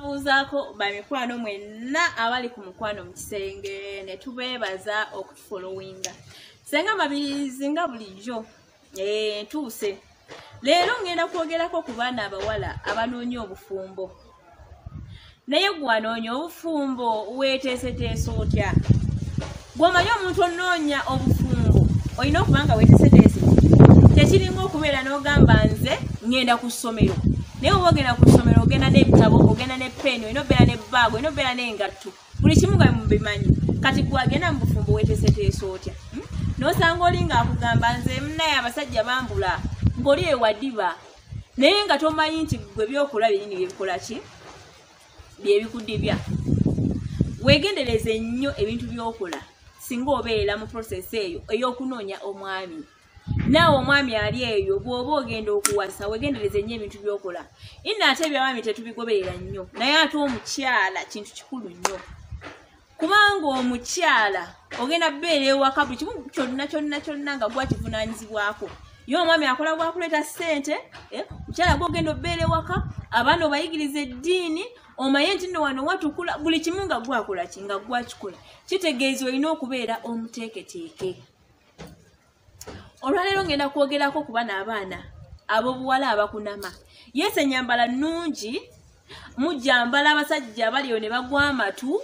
mbabuuzaako bamikwano mwenna abali ku mukwano mu kisenge ne tubeebaza okutufolowinga senga mabirizi nga bulijjo eh, ntuuse. Leero ngenda kwogerako ku baana abawala abanoonya obufumbo. Naye gwanoonya obufumbo weeteeseteese otya? Gw'omanyi omuntu onoonya obufumbo olina okuba nga weeteeseteese. Tekiringa okubeera n'ogamba nze ngenda ku ssomero naye oba ogenda ku ssomero ogenda n'ebitabo ogenda ne peeni olina obeera n'ebbaago olina obeera n'engatto buli kimu nga mubimanyi. Kati gwagenda mu bufumbo weeteeseteese otya? Hmm? n'osanga oli ng'akugamba nze munaye abasajja bambula ng'oli ewadiba naye nga tomanyi nti gwe byokola byenini byebikola ki? Byebikudibya weegendereze nnyo ebintu by'okola singa obeera mu prosesi eyo ey'okunoonya omwami naawe omwami ali eyo bw'oba ogenda okuwasa weegendereze nnyo ebintu by'okola. Ina ate ebyabaami tetubigoberera nnyo. Naye ate omukyala kintu kikulu nnyo. Kubanga omukyala ogenda beera ewaka buli kimu kyonna kyonna kyonna nga gwakivunanyizibwako ye omwami akola bwakuleeta ssente eh, mukyala gwogenda obeera ewaka abaana obayigiriza eddiini omanye nti nno wano watukula buli kimu nga gwakola ki? Nga gwakikola kitegeeza olina okubeera omuteeketeeke olwaleero ngenda kwogerako ku bana abaana ab'obuwala abakunama. Yesu enyambala nnungi mujjambala abasajja abaliyo ne bagwa amatu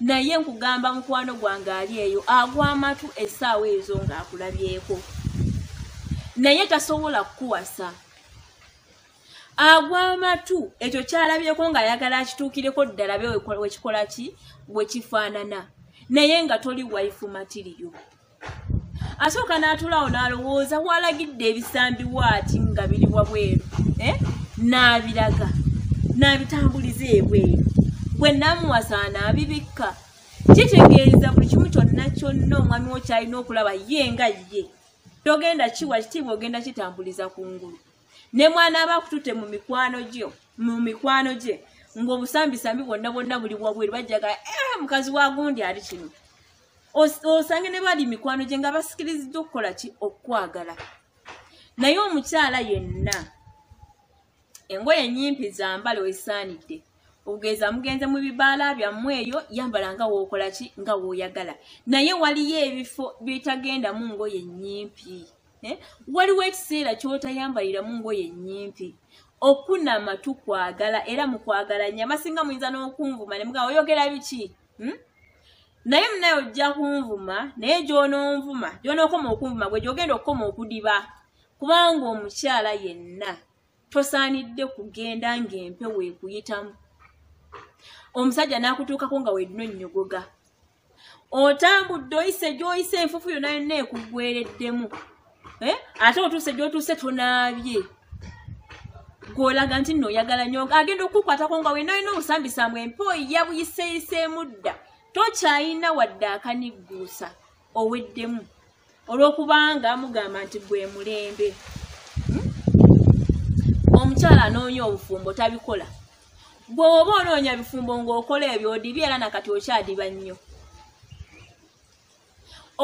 naye nkugamba mukwano gwange ali eyo agwa amatu essaawa ezo ng'akulabyeko. Naye tasobola kukuwasa. Agwa amatu ekyo kyalabyeko ng'ayagala akituukireko ddala be wekikola ki? Wekifaanana naye nga toli waifu matiriyo asooka n'atulawo n'alowooza walagidde ebisambiwa ati nga biri wabweru eh? n'abiraga n'abitambuliza ebweru bwe namuwasa n'abibikka. Kitegeeza buli kimu kyonna kyonna omwami wo kyalina okulaba ye nga ye. Togenda kiwa kitiibwa ogenda kitambuliza ku ngulu. Ne mwana aba akutute mu mikwano gyo mu mikwano gye ng'obusambisambi bwonna bwonna buli wabweru bajjaga eh, mukazi wa gundi ali kino osange ne bali mikwano gye nga basikiriziddwa okukola ki? Okwagala. Naye omukyala yenna engoye enyimpi zambala wesaanidde okugeza mugenze mu bibaala byammwe eyo yambala nga wookola ki? Nga wooyagala naye waliyo ebifo byetagendamu ngoye ennyimpi eh? waliwo ekiseera kyotayambaliramu ngoye ennyimpi okunama tukwagala era mukwagala nnyo abasinga muyinza n'okunvuma ne mugaa oyogera biki? Hmm? Naye munaye ojja kunvuma naye gy'onoonvuma gy'onookoma okunvuma gwe gy'ogenda okukoma okudiba. Kubanga omukyala yenna tosaanidde kugenda ng'empewo ekuyitamu omusajja n'akutuukako nga wedino nnyogoga. Otambudde oyise gy'oyise enfufu yonna yonna ekugwereddemu eh? ate otuuse gy'otuuse tonaabye. Gw'olaga nti nno oyagala nnyo agenda okukwatako nga wenna olina obusambisambwe empewo yabuyiseeyiseemu dda tokyayina wadde akanigguusa oweddemu olw'okubanga mugamba nti gwe mulembe. Hmm? omukyala anoonya obufumbo tabikola. Gwe oba onoonya bifumbo ng'okola ebyo odibye era nakati okyadiba nnyo.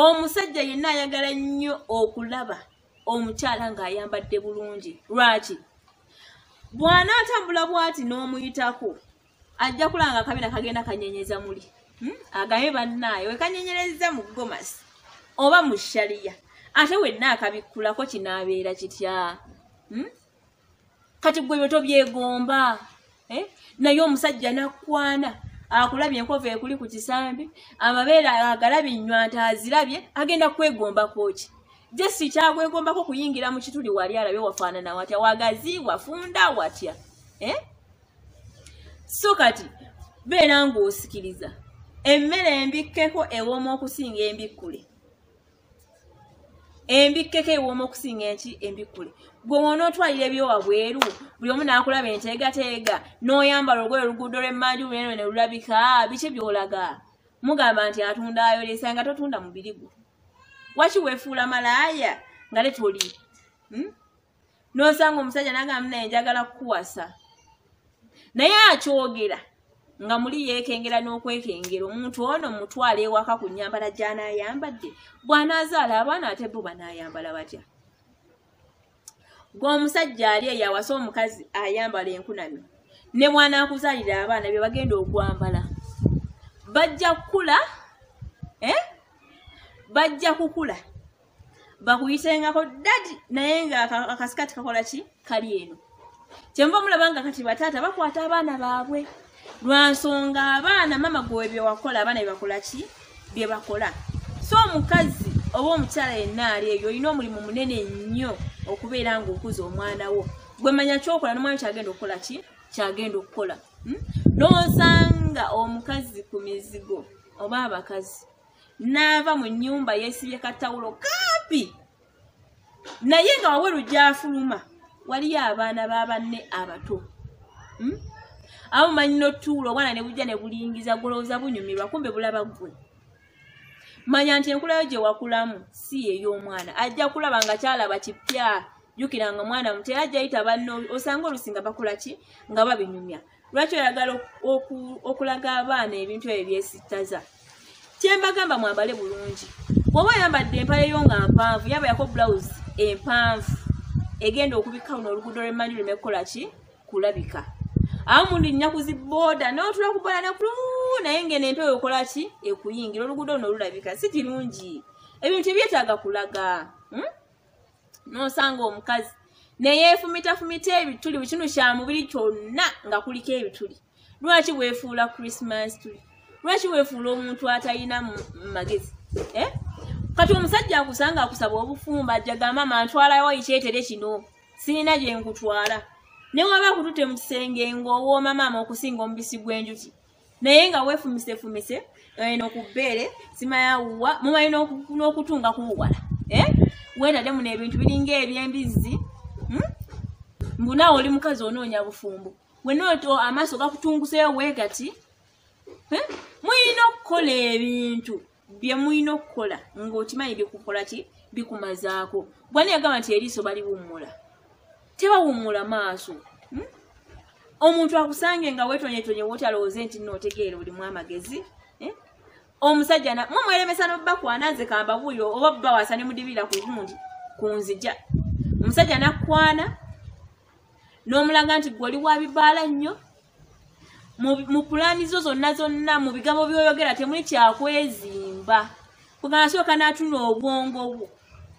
Omusajja yenna ayagala nnyo okulaba omukyala ng'ayambadde bulungi. Lwaki? Bw'anaatambula bw'ati n'omuyitako ajja kulaba nga akabina kagenda kanyenyeza muli? Agabe bannaayo wekanyenyereza mu gomasi oba mu shaliya ate wenna akabikkulako kinaabeera kitya hmm? kati gwe byo tobyegomba eh? naye omusajja nakwana akulabye enkova ekuli ku kisambi amabeere agalabye enywanta azirabye agenda kwegombakoki jesi kyagwegombako kuyingira mu kituli wali alabye wafaanana watya wagazi wafunda watya eh? so kati beera ng'osikiriza emmere embikkeko ewooma okusinga embikkule embikkeko ewooma okusinga enki embikkule gwe wonootwalira ebyowabweru buli omu naakulaba enteegateega n'oyambala olugoye oluguudo lw'emmanju luneno ne lulabika biki byolaga? Mugamba nti atunda ayolesa nga totunda mubiri gwo. Waki weefuula malaaya nga le toli? Hmm? n'osanga omusajja nagamba naye njagala kukuwasa. Naye akyogera nga muli yeekengera n'okwekengera omuntu ono mutwala ewaka ku nnyambala gy'anaayambadde bw'anaazaala abaana ate bo banaayambala batya? Gwe omusajja ali eyo awasa omukazi ayambala enkunamyo ne mwana akuzaalira abaana bye bagenda okwambala. Bajja kukula eh? bajja kukula. Bakuyitengako dadi naye nga akasikati kakola ki? Kali eno. Kyenva mulaba nga kati bataata bakwata abaana baabwe lwansonga abaana mama gwewe byewakola abaana byebakola ki? Byebakola so omukazi oba omukyala yenna ali eyo olina omulimu munene nnyo okubeera nga okuza omwana wo. Gwemanya kyokola nomwana kyagenda okukola ki? Kyagenda okukola. Hmm? nosanga omukazi ku mizigo oba abakazi naava mu nyumba yeesibye katawulo kampi. Naye nga waweru gyafuluma waliyo abaana b'abanne abato abo mumanyi notuula obwana ne bujja ne bulingiza golowooza bunyumirwa kumbe bulaba ggwe. Manya nti enkulayo gye wakulamu si ey'omwana. Ajja kulaba nga kyalaba kipya jjukira nga mwana muto era ajja yita banne osanga olusinga bakola ki? Nga babinyumya. Lwaki oyagala okulaga abaana ebintu ebyo byesittaza kyembagamba mwambale bulungi. Bw'oba oyambadde empale yo nga mpanvu yaba yako bulawuzi empanvu egenda okubikka luno oluguudo lwemmanyi lume kukola ki? Kulabika awo mundi nnaku zibooda n'otula ku booda nekulu naye ngeno empewo ekola ki? Ekuyingira. Oluguudo luno olulabika si kirungi. Ebintu ebyetaaga kulaga hmm? n'osanga omukazi neyeefumitafumita ebituli buli kinu kya mubiri kyonna nga kuliko ebituli. Lwaki weefuula krismas tuli lwaki weefuula omuntu atalina magezi? Eh? kati omusajja akusanga akusaba obufumba ajjagamba mantwalawo ekyetere kino sirina gye nkutwala newaba akutute mu kisenge ngaowooma maama okusinga omubisi gw'enjuki naye nga weefumisefumise eno ku bbeere simayawuwa mumanyi n'okutunga kuwala eh? wetadde muno ebintu biringa ebyembizzi hmm? mbunaawe oli mukazi onoonya bufumbo wenooto amaaso gakutunguseyo weegati eh? muyina okukola ebintu bye muyina okukola ng'okimanyi bikukola ki bikumazaako bwani yagamba nti eriiso baliwummula tebawummula maaso. Hmm? omuntu akusange nga weetonyetonye wotalowooze nti nootegeera olimu amagezi eh? omusajja mumweremesa nobakwana nze kambabuuliro oba bawasa ne mudibira ku gundi ku nzija. Omusajja nakwana n'omulaga nti gwe oli wa bibaala nnyo. Mu pulaani zo zonna zonna mu bigambo byoyogera temuli kyakwezimba kugana sooka n'atuna obwongo bwo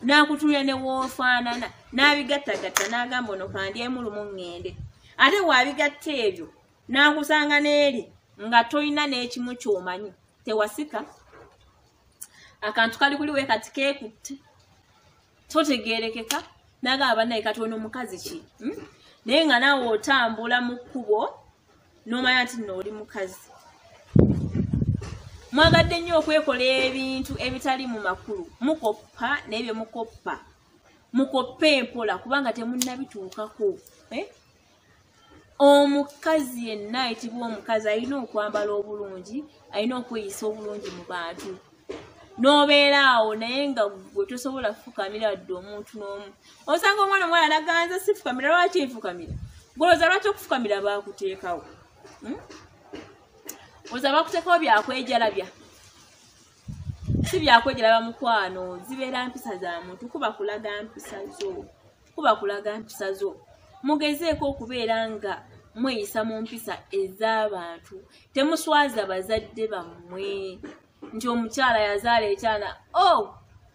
n'akutunira ne woofaanana n'abigattagatta n'agamba ono kandyemulumu ŋŋende. Ate waabigatta ebyo n'akusanga n'eri nga tolina n'ekimu ky'omanyi. Tewasika. Akantu kali kuli wekati keekutte totegerekeka n'agamba bannaye katono omukazi ki? Hmm? naye nga naawe otambula mu kkubo n'omanya nti nno oli mukazi mwagadde nnyo okwekola ebintu ebitali mu makulu. Mukoppa naye bye mukoppa. Mukoppa empola kubanga temunnabituukako. Eh? omukazi yenna ayitibwa omukazi alina okwambala obulungi alina okweyisa obulungi mu bantu. N'obeera awo naye nga gwe tosobola kufukamira dde omuntu n'omu. Osanga omwana omwana naganza sifukamira lwaki nfukamira? Gwolooza lwaki okufukamira baakuteekawo? Hmm? Oza bakuteekawo byakwejalabya. Si byakwejalaba mukwano zibeera mpisa za muntu kuba kulaga mpisa zo kuba kulaga mpisa zo. Mugezeeko okubeera nga mweyisa mu mpisa ez'abantu. Temuswaza bazadde bammwe. Nti omukyala yazaala ekyana o oh,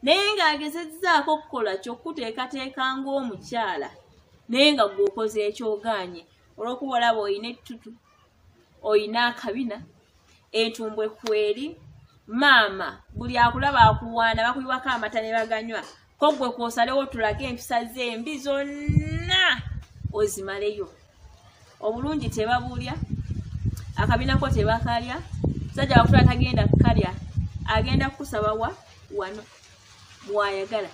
naye ng'agezezzaako okukola kyokuteekateeka ng'omukyala naye nga gweokoze ekyoganye olw'okuba olaba oyina ettutu oyina akabina entumbwe kweri maama buli akulaba akuwaana bakuyiwako amata ne baganywa. Ko gwe kwosalewo tulage empisa z'embi zonna ozimaleyo. Obulungi tebabuulya akabinako tebakalya. Sajja wakutula tagenda kukalya agenda kukusaba wa? Wano bwayagala.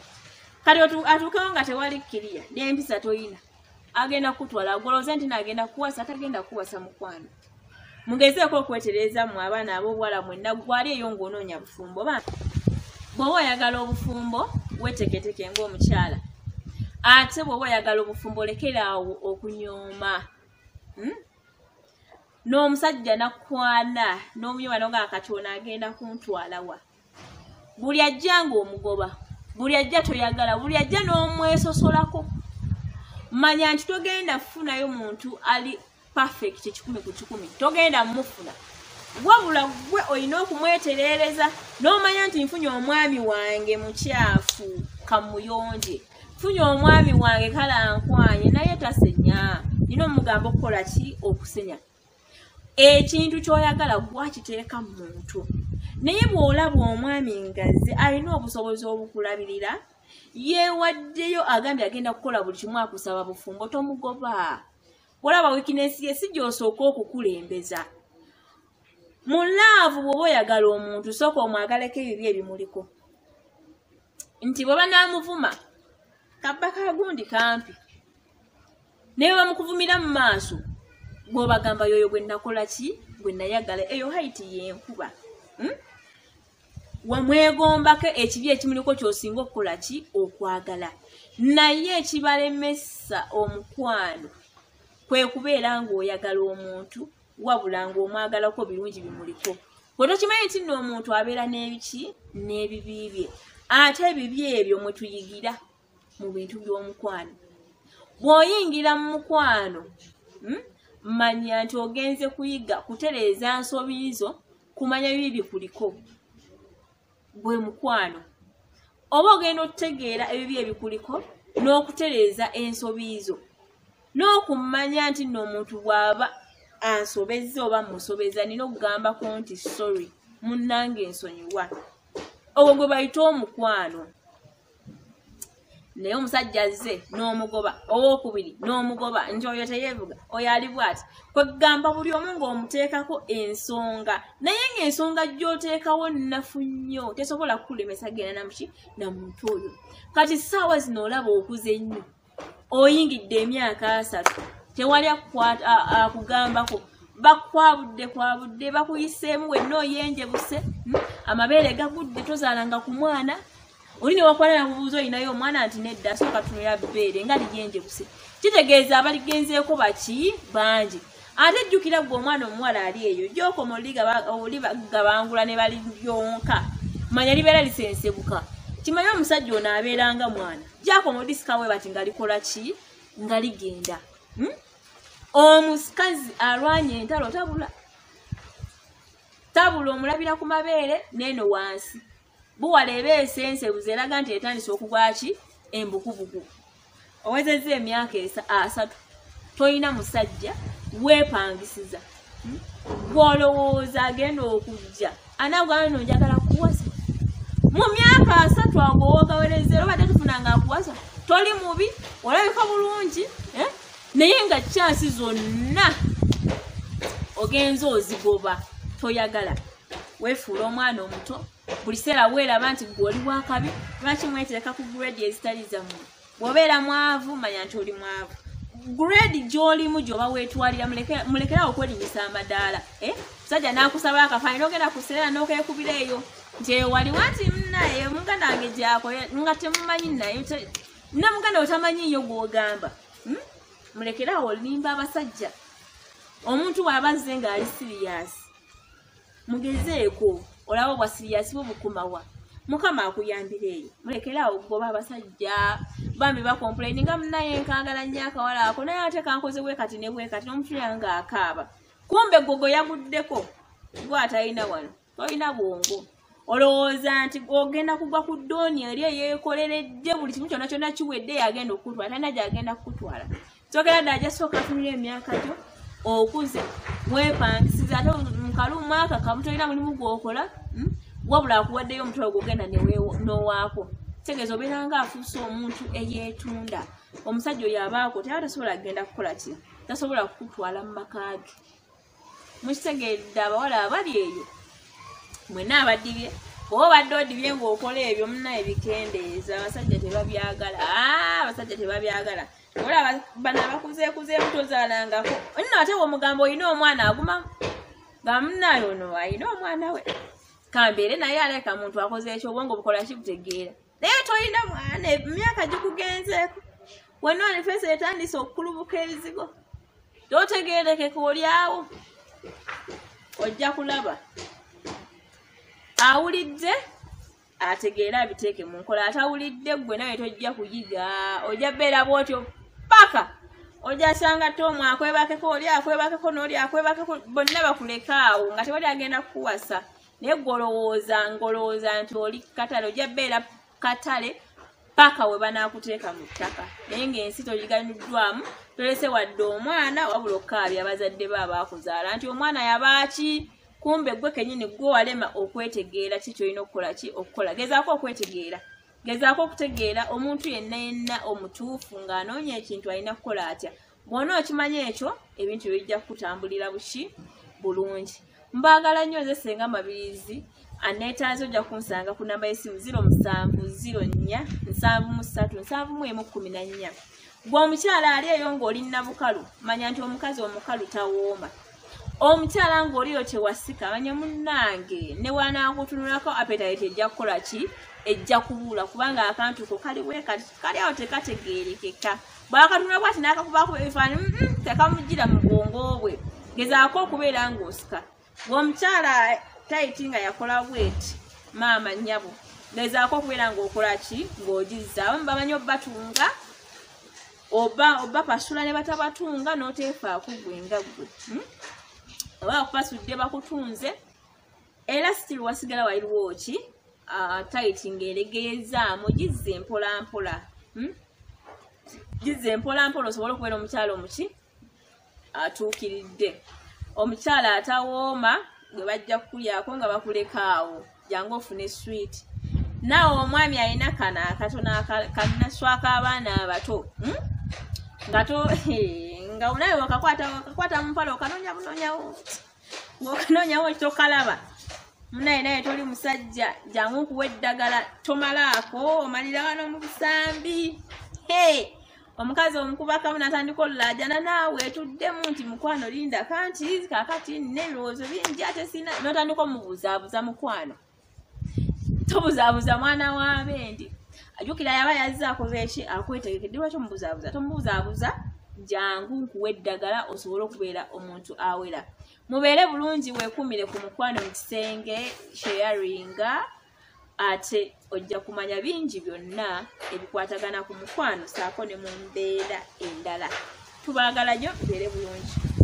Kati atuukewo nga tewali kiriya nempisa toyina. Agenda kukutwala agoloze nti naagenda kuwasa tagenda kuwasa mukwano mugezeeko okwetereza mu abaana ab'obuwala mwenna gwali eyo ng'onoonya bufumbo ba bw'oba oyagala obufumbo weteketeke ng'omukyala. Ate bw'oba oyagala obufumbo olekeraawo okunyooma hmm? n'omusajja nakwana n'omuyoma noga akatono agenda kuntwalawa buli ajja ng'omugoba buli ajja toyagala buli ajja n'omwesosolako. Manya nti togenda kufunayo muntu ali perfect kikumi ku kikumi togenda mumufuna wabula gwe olina okumweterereza n'omanya nti nfunye omwami wange mukyafu kamuyonje. Nfunye omwami wange kalankwanye naye tasenya. Nina omugamba okukola ki? Okusenya. Ekintu kyoyagala gwakiteeka mu muntu. Naye bw'olaba omwami ngaze alina obusobozi obukulabirira yeewaddeyo agambye agenda kukola buli kimu akusaba bufumbo tomugoba olaba wikinesi ye si gyosooka okukulembeza. Mu laavu bw'oba oyagala omuntu sooka omwagaleko ebibi ebimuliko. Nti bwe banaamuvuma kabba kagundi kampi. Naye bamukuvumira mu maaso bw'obagamba yoyo gwe nakola ki? Gwe nayagala. Eyo haiti yenkuba. Hmm? wamwegombako ekibi ekimuliko kyosinga okukola ki? Okwagala. Naye ekibalemesa omukwano kwe kubeera ng'oyagala omuntu wabula ng'omwagalako birungi bimuliko. Bwe tokimanyi nti nno omuntu abeera n'ebiki n'ebibi bye ate ebibi ebyo mwe tuyigira mu bintu by'omukwano. Bw'oyingira mu mukwano hmm? manya nti ogenze kuyiga kutereeza nsobi zo kumanya bibi bikuliko gwe mukwano oba ogenda okutegeera ebibi ebikuliko n'okutereeza ensobi zo n'okumanya nti nno omuntu bw'aba ansobezza oba musobeza nina okugambako nti sorry munnange ensonyiwa ogwo gwe bayita omukwano. Naye omusajja azze n'omugoba owokubiri n'omugoba nti oyo teyeevuga oyo ali bwati kwegamba buli omu ng'omuteekako ensonga. Naye ng'ensonga gy'oteekawo nnafu nnyo tesobola kukulemesa genda namuki na muntu oyo. Kati ssaawa zino olaba okuze nnyo oyingidde emyaka asatu. Tewali akugambako. Bakwabudde kwabudde bakuyiseemu wenna oyenjebuse hmm? amabeere gagudde tozaalanga ku mwana. Oli newakwana nakubuuza olinayo omwana nti nedda asooka tunula bbeere nga ligenjebuse kitegeeza abaligenzeeko baki? Bangi. Ate jjukira gwe omwana omuwala ali eyo gyokoma oli gabangula ne baliryonka manya libeera lisensebuka kimanye omusajja ono abeeranga mwana gyakoma odisikawe bati nga likola ki? Nga ligenda. Hmm? omukazi alwanya entalo tabula tabula omulabira ku mabeere neeno wansi. Buwala eba esensebuza eraga nti etandisa okugwaki embukubuku. Owezezza emyaka asatu. Tolina musajja weepangisiza. Hmm? gwolowooza agenda okujja anagwano njagala kuwasa mu myaka asatu ago wogawerezera obadde tufunanga akuwasa toli mubi olabika bulungi eh? naye nga kyansi zonna ogenza ozigoba toyagala weefuula omwana omuto buli seera weeraba nti gweoli bwakabi lwaki mweteeka ku gredi ezitali zammwe bw'obeera mwavu manya nti oli mwavu gredi gy'olimu gyoba weetwalira mulekerawo okwerimisa amadaala eh? musajja n'akusaba akafaani n'ogenda ku seera n'okeekubira eyo nti eyo waliwo nti mnaye muganda wange gyako nga temumanyi naye na muganda otamanyiyo gw'ogamba hmm? mulekerawo olimba abasajja. Omuntu bw'abazze ng'ali siriyasi mugezeeko olaba obwasiriyasi bwe bukumawa. Mukama akuyambira eyo. Mulekeraawo goba abasajja bambi bakomplaini nga munaye nkagala nnyo akawala ako naye ate kankoze bwekati ne bwekati n'omutulira nga akaaba kumbe gogo yaguddeko gwe atalina wano tolina bwongo olowooza nti ogenda kugwa ku ddooni eri eyeekoleredde buli kimu kyonna kyonna kiwedde yagenda okutwala talina gyagenda kukutwala. Sogera ddala gyasooka atunira emyaka gyo okuze wepangisiza ate mukalumu aka kamutolina mulimu gwokola hmm? wabula akuwaddeyo omutwalo gwogenda nowaako. Tegeeza obeera nga afuuse omuntu eyeetunda. Omusajja oyo abaako teyaba tasobola kgenda kukola ki? Tasobola kukutwala mu makaage mukitegeedde abawala abali eyo mwenna abadibye oba obadde odibye ngaokola ebyo muna ebikendeeza abasajja tebabyagala abasajja tebabyagala. Olaba bano abakuzeekuzeemu tozaalangako nno ate womugambo olina omwana aguma nga munayo ono alina omwana we. Kambeere naye aleka muntu akoze ekyo obwongo bukola kibutegeera naye tolina mwana emyaka gikugenzeeko. Wenooni fesi etandise okukulubuka ebizigo totegeerekeka olyawo ojja kulaba awulidde? Ategeere abiteeke mu nkola. Atawulidde gwe naye tojja kuyiga. Ojja beera bwotyo paka ojasanga te omw akwebakeko oli akwebakeko n'oli akwebakeko bonna bakulekaawo nga tewali agenda kukuwasa. Naye golowooza ngolowooza nti oli katale ojja beera katale paka we banaakuteeka mu ttaka. Naye ng'ensi togiganiddwamu tolese wadde omwana wabula okkaabya abazadde be abaakuzaala nti omwana yabaaki kumbe gwe kenyini gwe walema okwetegeera ki kyolina okukola ki? Okukola. Gezaako okwetegeera. Gezaako okutegeera omuntu yenna yenna omutuufu ng'anoonya ekintu alina kukola atya. Bw'ona okimanya ekyo ebintu bijja kukutambulira buki? Bulungi. Mbaagala nnyo nze senga mabirizi aneetaaze ojja kunsanga ku namba y'essimu 0704 gwe omukyala ali eyo ng'oli nabukalu manya nti omukazi omukalu tawooma omukyala ng'oliyo tewasika manya munnange ne wanaakutunulako apetayiti ejja kukola ki? Ejja kubuula kubanga akantu ko kaliwe kali awo tekategeerekeka. Bwakatunula bwati n'akakubaako ebifaani tekamugira mu bwongo bwe gezaako okubeera ng'osika. Ng'omukyala tayiti nga yakola bweti maama nnyabo. Gezaako okubeera ng'okola ki? Ng'ogizza. Abamu bamanyi obbatunga oba oba pasula ne batabatunga n'oteefaako gwe nga gwe hmm? Oba bakupasudde bakutunze. Era sitiri wasigala waliwo ki? Tayiti ng'eregeyezaamu gizza empolampola hmm? gizza empolampola osobole okubeera omukyala omuki? Atuukiridde. Omukyala atawooma gwe bajja kukulyako nga bakulekaawo jangu ofune switi naawe omwami alina kana akatono kanaswaka abaana abato. Hmm? nga nga nawe wakakwata mumpala okanoonya bunoonyawo ngaokanoonyawo kitokalaba munaye naye toli musajja jangu nkuwa eddagala tomalaako omalira wano mu busambi. Omukazi omukubakamu natandika olulajana naawe etuddemu nti mukwano linda kanti kakati nina ebirowoozo bingi ate sina notandika omubuzaabuza mukwano. Tobuzaabuza mwana wabendi ajukira yaba yazze akoze eki akwetegekedde lwaki omubuzaabuza tomubuzaabuza jangu nkuwa eddagala osobole okubeera omuntu awera. Mubeere bulungi weekumire ku mukwano mu kisenge sheyaringa ate ojja kumanya bingi byonna ebikwatagana ku mukwano saako ne mu mbeera endala. Tubaagala nnyo mubeere bulungi